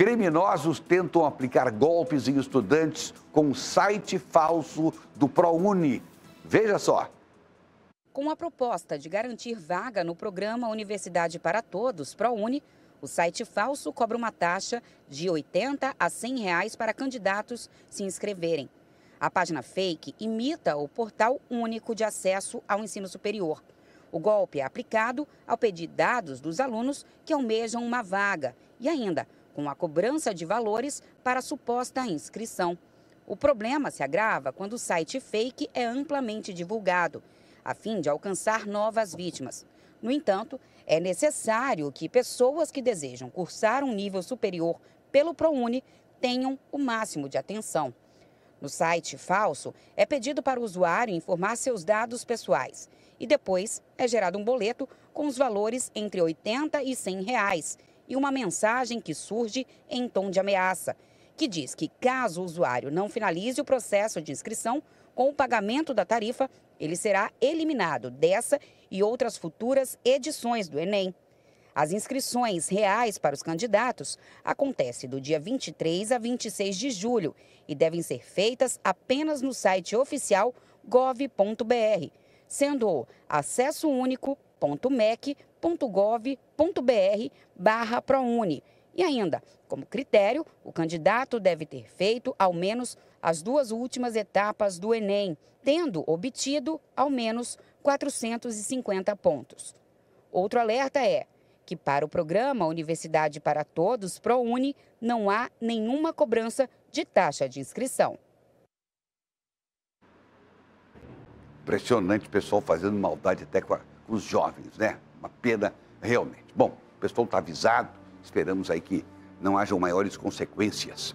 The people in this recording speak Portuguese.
Criminosos tentam aplicar golpes em estudantes com site falso do ProUni. Veja só. Com a proposta de garantir vaga no programa Universidade para Todos, ProUni, o site falso cobra uma taxa de R$ 80 a 100 reais para candidatos se inscreverem. A página fake imita o portal único de acesso ao ensino superior. O golpe é aplicado ao pedir dados dos alunos que almejam uma vaga e ainda com a cobrança de valores para suposta inscrição. O problema se agrava quando o site fake é amplamente divulgado, a fim de alcançar novas vítimas. No entanto, é necessário que pessoas que desejam cursar um nível superior pelo ProUni tenham o máximo de atenção. No site falso, é pedido para o usuário informar seus dados pessoais e depois é gerado um boleto com os valores entre 80 e 100 reais e uma mensagem que surge em tom de ameaça, que diz que caso o usuário não finalize o processo de inscrição, com o pagamento da tarifa, ele será eliminado dessa e outras futuras edições do Enem. As inscrições reais para os candidatos acontecem do dia 23 a 26 de julho e devem ser feitas apenas no site oficial gov.br, sendo o acesso único.mec.gov.br barra ProUni. E ainda, como critério, o candidato deve ter feito ao menos as duas últimas etapas do Enem, tendo obtido ao menos 450 pontos. Outro alerta é que para o programa Universidade para Todos, ProUni, não há nenhuma cobrança de taxa de inscrição. Impressionante o pessoal fazendo maldade até com, a, com os jovens, né? Uma pena realmente. Bom, o pessoal está avisado, esperamos aí que não hajam maiores consequências.